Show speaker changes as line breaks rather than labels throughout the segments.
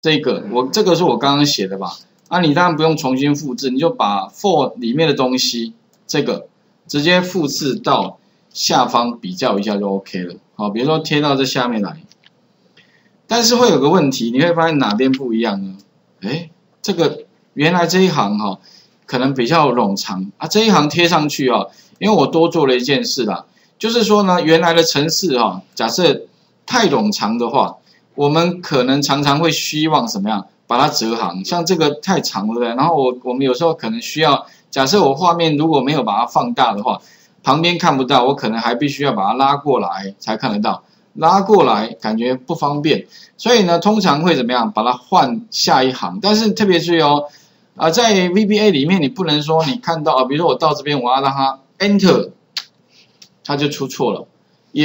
这个我这个是我刚刚写的吧？啊，你当然不用重新复制，你就把 for 里面的东西这个直接复制到下方比较一下就 OK 了。好，比如说贴到这下面来，但是会有个问题，你会发现哪边不一样呢？哎，这个原来这一行哈可能比较冗长啊，这一行贴上去啊，因为我多做了一件事啦，就是说呢，原来的程式哈，假设太冗长的话。我们可能常常会希望怎么样？把它折行，像这个太长了，然后我我们有时候可能需要，假设我画面如果没有把它放大的话，旁边看不到，我可能还必须要把它拉过来才看得到，拉过来感觉不方便，所以呢，通常会怎么样？把它换下一行，但是特别注意哦，啊，在 VBA 里面你不能说你看到啊，比如说我到这边我要让它 Enter，它就出错了。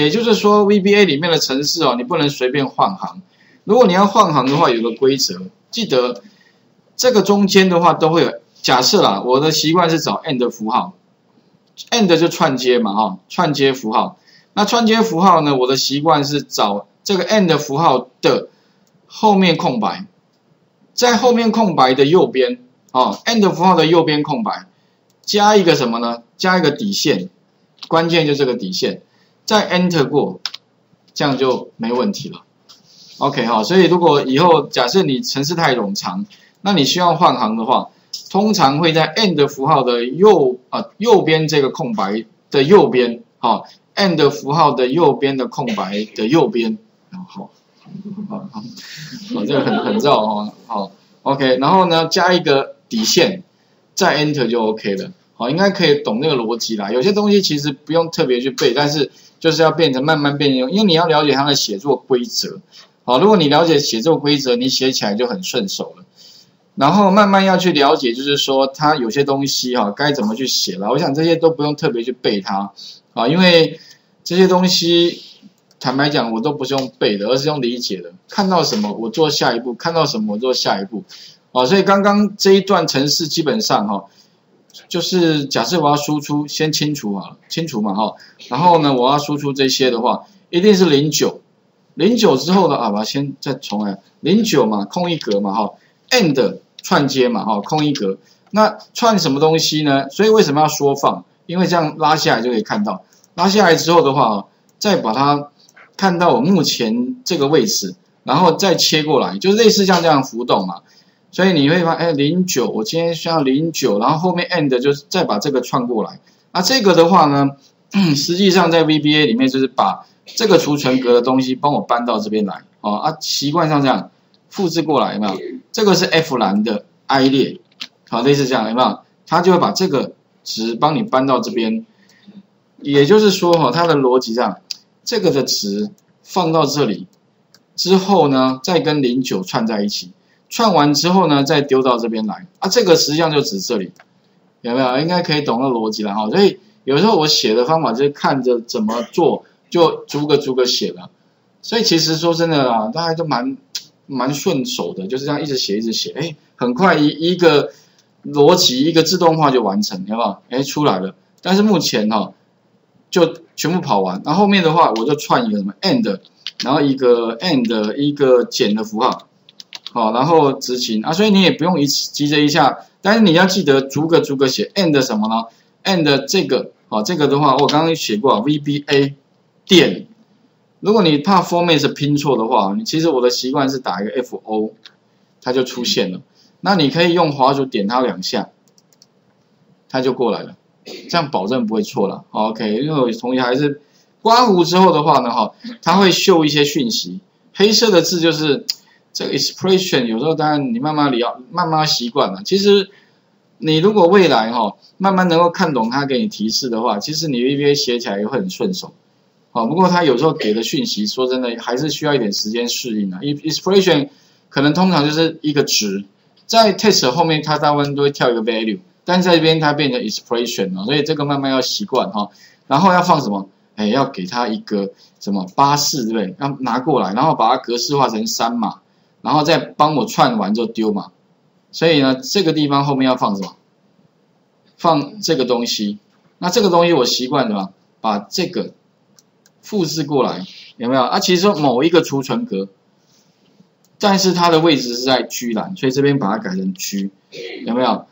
也就是说，VBA 里面的程式哦，你不能随便换行。如果你要换行的话，有个规则，记得这个中间的话都会有。假设啦，我的习惯是找 end 符号，end 就串接嘛，哈，串接符号。那串接符号呢，我的习惯是找这个 end 符号的后面空白，在后面空白的右边，哦，end 符号的右边空白，加一个什么呢？加一个底线，关键就这个底线。再 enter 过，这样就没问题了。OK 哈，所以如果以后假设你程式太冗长，那你需要换行的话，通常会在 end 符号的右啊右边这个空白的右边，哈，end 符号的右边的空白的右边，然后好，好，好，这个很很绕哦，好，OK，然后呢加一个底线，再 enter 就 OK 了。好，应该可以懂那个逻辑啦。有些东西其实不用特别去背，但是就是要变成慢慢变用，因为你要了解它的写作规则。好，如果你了解写作规则，你写起来就很顺手了。然后慢慢要去了解，就是说它有些东西哈该怎么去写了。我想这些都不用特别去背它啊，因为这些东西坦白讲我都不是用背的，而是用理解的。看到什么我做下一步，看到什么我做下一步。啊，所以刚刚这一段程式基本上哈。就是假设我要输出，先清除好了，清除嘛哈，然后呢，我要输出这些的话，一定是零九，零九之后呢，啊，我先再重来，零九嘛，空一格嘛哈，and 串接嘛哈，空一格，那串什么东西呢？所以为什么要缩放？因为这样拉下来就可以看到，拉下来之后的话，再把它看到我目前这个位置，然后再切过来，就类似像这样浮动嘛。所以你会发现，哎，零九，我今天需要零九，然后后面 end 就是再把这个串过来。那这个的话呢，实际上在 VBA 里面就是把这个储存格的东西帮我搬到这边来，哦啊，习惯上这样复制过来，有没有？这个是 F 栏的 I 列，好，类似这样，有没有？它就会把这个值帮你搬到这边。也就是说，哈，它的逻辑上，这个的值放到这里之后呢，再跟零九串在一起。串完之后呢，再丢到这边来啊，这个实际上就指这里，有没有？应该可以懂个逻辑了哈。所以有时候我写的方法就是看着怎么做，就逐个逐个写了。所以其实说真的啊，大家都蛮蛮顺手的，就是这样一直写一直写，哎，很快一一个逻辑一个自动化就完成，有没有？哎，出来了。但是目前哈，就全部跑完，然后后面的话我就串一个什么 and，然后一个 and 一个减的符号。好，然后执行啊，所以你也不用一急着一下，但是你要记得逐个逐个写，and 什么呢？and 这个，好，这个的话我刚刚写过，VBA 点，如果你怕 format 拼错的话，你其实我的习惯是打一个 FO，它就出现了。那你可以用滑鼠点它两下，它就过来了，这样保证不会错了。OK，因为我同学还是刮胡之后的话呢，哈，它会秀一些讯息，黑色的字就是。这个 expression 有时候当然你慢慢聊，慢慢习惯了。其实你如果未来哈慢慢能够看懂它给你提示的话，其实你 VBA 写起来也会很顺手。好，不过它有时候给的讯息，说真的还是需要一点时间适应的。expression 可能通常就是一个值，在 test 后面它大部分都会跳一个 value，但在这边它变成 expression 了，所以这个慢慢要习惯哈。然后要放什么？哎，要给它一个什么八四对不对？要拿过来，然后把它格式化成三码。然后再帮我串完就丢嘛，所以呢，这个地方后面要放什么？放这个东西。那这个东西我习惯的嘛，把这个复制过来，有没有？啊，其实说某一个储存格但是它的位置是在居栏，所以这边把它改成居，有没有？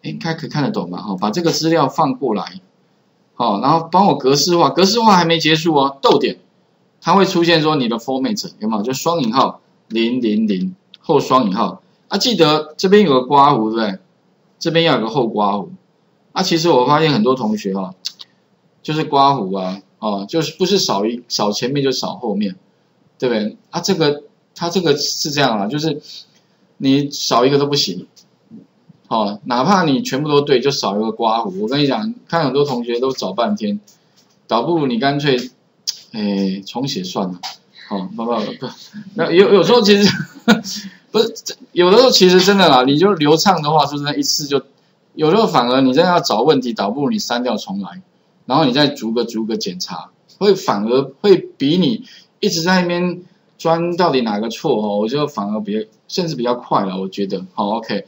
应该可以看得懂吧？哈，把这个资料放过来，好，然后帮我格式化，格式化还没结束哦，逗点，它会出现说你的 format 有没有？就双引号零零零后双引号，啊，记得这边有个刮弧，对不对？这边要有个后刮弧，啊，其实我发现很多同学哈，就是刮弧啊，哦，就是不是少一少前面就少后面，对不对？啊，这个它这个是这样啊，就是你少一个都不行。好，哪怕你全部都对，就少一个刮胡。我跟你讲，看很多同学都找半天，倒不如你干脆，哎，重写算了。好，不不不，那有有时候其实 不是，有的时候其实真的啦，你就流畅的话，说真的，一次就，有时候反而你真的要找问题，倒不如你删掉重来，然后你再逐个逐个检查，会反而会比你一直在那边钻到底哪个错哦，我觉得反而比甚至比较快了，我觉得。好，OK。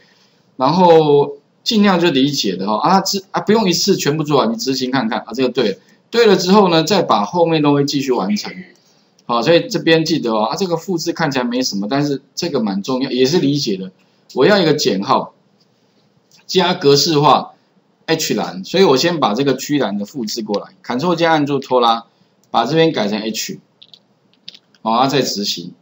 然后尽量就理解的哈啊执啊不用一次全部做完，你执行看看啊这个对，对了之后呢再把后面都会继续完成，好所以这边记得哦啊这个复制看起来没什么，但是这个蛮重要也是理解的，我要一个减号加格式化 H 栏，所以我先把这个区栏的复制过来，Ctrl 加按住拖拉，把这边改成 H，好啊再执行，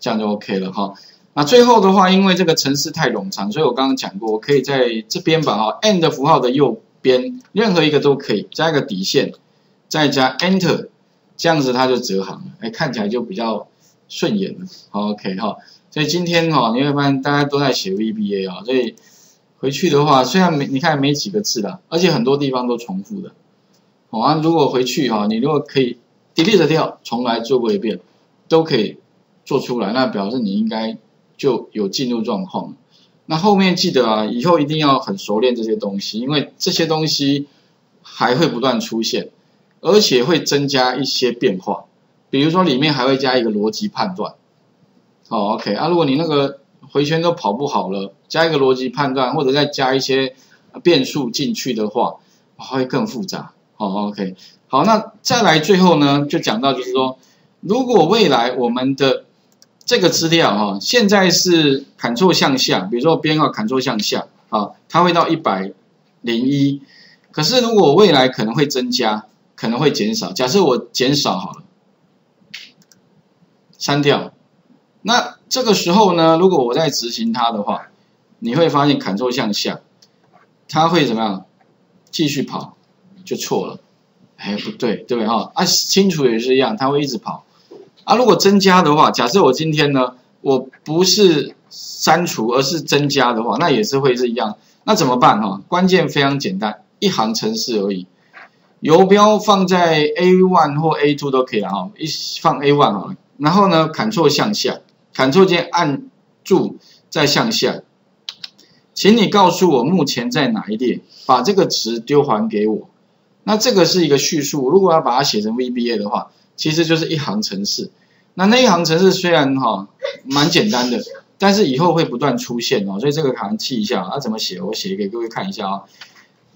这样就 OK 了哈。那最后的话，因为这个程式太冗长，所以我刚刚讲过，我可以在这边把哈 end 符号的右边任何一个都可以加一个底线，再加 enter，这样子它就折行了，哎，看起来就比较顺眼了。好，OK 哈，所以今天哈你会发现大家都在写 VBA 啊，所以回去的话虽然没你看没几个字了，而且很多地方都重复的。好啊，如果回去哈，你如果可以 delete 掉，重来做过一遍，都可以做出来，那表示你应该。就有进入状况，那后面记得啊，以后一定要很熟练这些东西，因为这些东西还会不断出现，而且会增加一些变化，比如说里面还会加一个逻辑判断，好，OK。啊，如果你那个回旋都跑不好了，加一个逻辑判断，或者再加一些变数进去的话，会更复杂，好，OK，好，那再来最后呢，就讲到就是说，如果未来我们的这个资料哈，现在是 Ctrl 向下，比如说编号 Ctrl 向下，啊，它会到一百零一。可是如果未来可能会增加，可能会减少。假设我减少好了，删掉。那这个时候呢，如果我在执行它的话，你会发现 Ctrl 向下，它会怎么样？继续跑，就错了。哎，不对，对不对哈？啊，清除也是一样，它会一直跑。啊，如果增加的话，假设我今天呢，我不是删除，而是增加的话，那也是会是一样。那怎么办哈？关键非常简单，一行程式而已。游标放在 A1 或 A2 都可以了哈，一放 A1 好了。然后呢，Ctrl 向下，Ctrl 键按住再向下，请你告诉我目前在哪一列，把这个值丢还给我。那这个是一个叙述，如果要把它写成 VBA 的话。其实就是一行程式，那那一行程式虽然哈蛮简单的，但是以后会不断出现哦，所以这个可能记一下啊，怎么写？我写给各位看一下啊。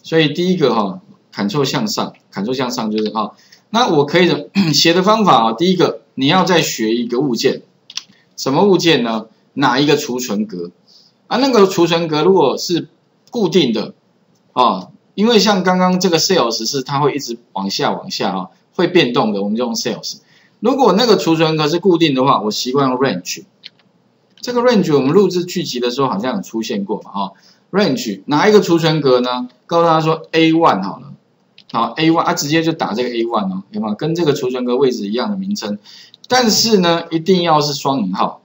所以第一个哈，Ctrl 向上，Ctrl 向上就是啊，那我可以的 写的方法啊，第一个你要再学一个物件，什么物件呢？哪一个储存格啊？那个储存格如果是固定的啊，因为像刚刚这个 sales 是它会一直往下往下啊。会变动的，我们就用 sales。如果那个储存格是固定的话，我习惯用 range。这个 range 我们录制剧集的时候好像有出现过嘛，哈，range 哪一个储存格呢？告诉他说 A one 好了，好 A1 啊，直接就打这个 A one 哦，有吗？跟这个储存格位置一样的名称，但是呢，一定要是双引号，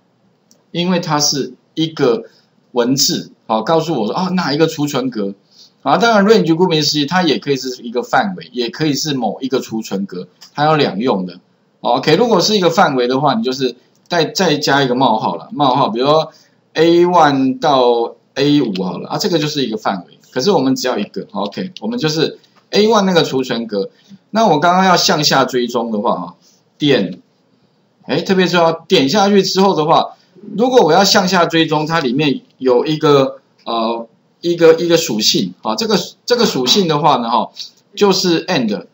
因为它是一个文字，好，告诉我说啊，哪一个储存格？啊，当然，range 顾名思义，它也可以是一个范围，也可以是某一个储存格，它有两用的。OK，如果是一个范围的话，你就是再再加一个冒号了，冒号，比如说 A1 到 A5 好了，啊，这个就是一个范围。可是我们只要一个，OK，我们就是 A1 那个储存格。那我刚刚要向下追踪的话，哈，点，哎，特别是要点下去之后的话，如果我要向下追踪，它里面有一个呃。一个一个属性啊，这个这个属性的话呢，哈，就是 end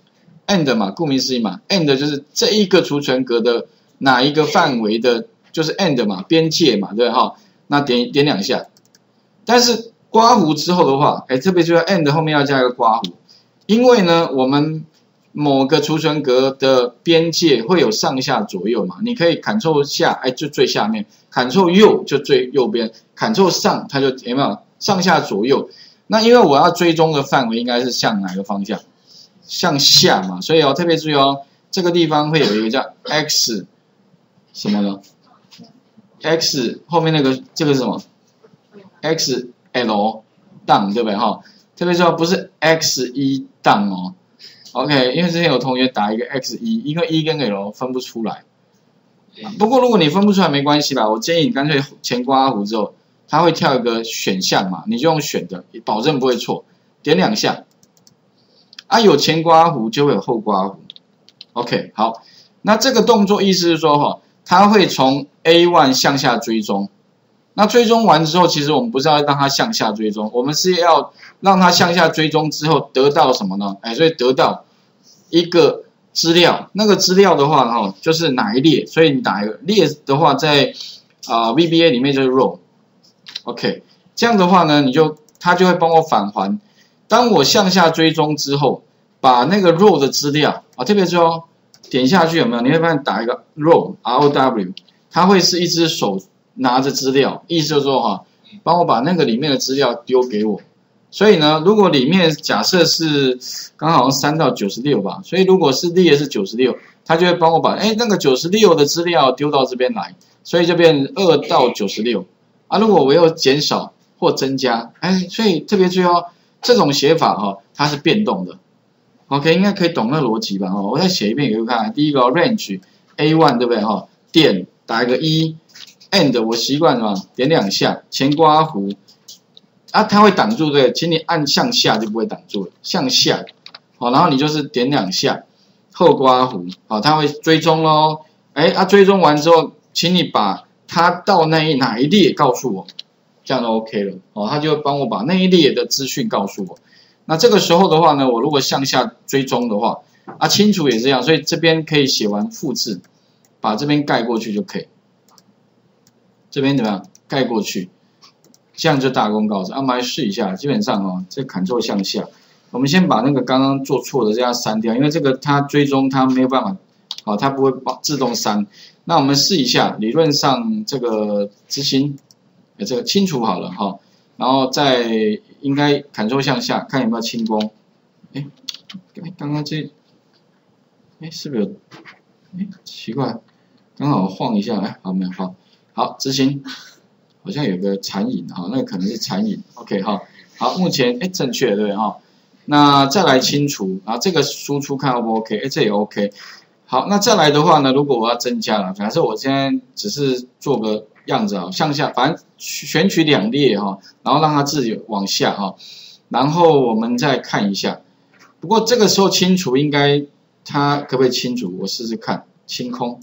end 嘛，顾名思义嘛，end 就是这一个储存格的哪一个范围的就是 end 嘛，边界嘛，对哈？那点点两下，但是刮胡之后的话，哎，特别就要 end 后面要加一个刮胡，因为呢，我们某个储存格的边界会有上下左右嘛，你可以 Ctrl 下，哎，就最下面；Ctrl 右就最右边；Ctrl 上，它就有没有上下左右？那因为我要追踪的范围应该是向哪个方向？向下嘛，所以哦，特别注意哦，这个地方会有一个叫 x 什么呢？x 后面那个这个是什么？x l 档对不对哈？特别注意不是 x 一档哦。OK，因为之前有同学打一个 x 一，因为一跟 l 分不出来。不过如果你分不出来没关系吧，我建议你干脆前刮弧之后，它会跳一个选项嘛，你就用选的，保证不会错，点两下。啊，有前刮弧就会有后刮弧，OK，好，那这个动作意思是说哈，它会从 A one 向下追踪，那追踪完之后，其实我们不是要让它向下追踪，我们是要让它向下追踪之后得到什么呢？哎，所以得到一个资料，那个资料的话哈，就是哪一列，所以你打一个列的话，在啊 VBA 里面就是 row，OK，这样的话呢，你就它就会帮我返还。当我向下追踪之后，把那个 row 的资料啊，特别是哦，点下去有没有？你会发现打一个 row R O W，它会是一只手拿着资料，意思就是说哈，帮我把那个里面的资料丢给我。所以呢，如果里面假设是刚好三到九十六吧，所以如果是列是九十六，它就会帮我把哎那个九十六的资料丢到这边来，所以就变二到九十六啊。如果我要减少或增加，哎，所以特别注意哦。这种写法哈，它是变动的，OK，应该可以懂那逻辑吧？哈，我再写一遍给你看。第一个 range A one 对不对？哈，点打一个一，end 我习惯什么？点两下，前刮弧啊，它会挡住对，请你按向下就不会挡住了，向下好，然后你就是点两下，后刮弧好，它会追踪喽。哎，啊，追踪完之后，请你把它到那一哪一列告诉我。这样就 OK 了哦，他就帮我把那一列的资讯告诉我。那这个时候的话呢，我如果向下追踪的话，啊，清楚也这样，所以这边可以写完复制，把这边盖过去就可以。这边怎么样？盖过去，这样就大功告成。啊，我们来试一下，基本上哦，这 Ctrl 向下，我们先把那个刚刚做错的这样删掉，因为这个它追踪它没有办法，好，它不会自动删。那我们试一下，理论上这个执行。这个清除好了哈，然后再应该感受向下，看有没有清光。哎，刚刚这，哎是不是有？哎奇怪，刚好晃一下，哎好没有好，好执行，好像有个残影哈，那可能是残影。OK 哈，好目前哎正确对哈，那再来清除，然后这个输出看 O 不 OK？哎这也 OK。好，那再来的话呢，如果我要增加了，假设我现在只是做个。样子啊，向下，反正选取两列哈，然后让它自己往下哈，然后我们再看一下。不过这个时候清除应该它可不可以清除？我试试看，清空，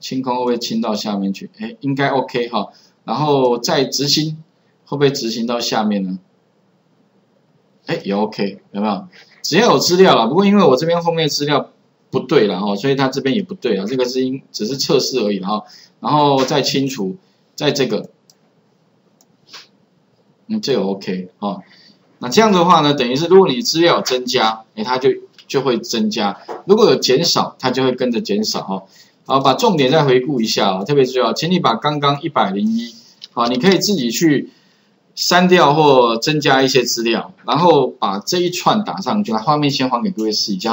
清空会不会清到下面去？哎，应该 OK 哈。然后再执行，会不会执行到下面呢？哎，也 OK，有没有？只要有资料了，不过因为我这边后面资料。不对了哈，所以它这边也不对啊，这个是因只是测试而已哈，然后再清除，在这个，嗯，这个 OK 啊，那这样的话呢，等于是如果你资料增加，哎，它就就会增加；如果有减少，它就会跟着减少哈。好，把重点再回顾一下啊，特别重要，请你把刚刚一百零一，好，你可以自己去删掉或增加一些资料，然后把这一串打上去，来画面先还给各位试一下。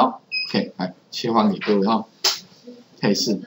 OK，来切换给各位哈，可以试。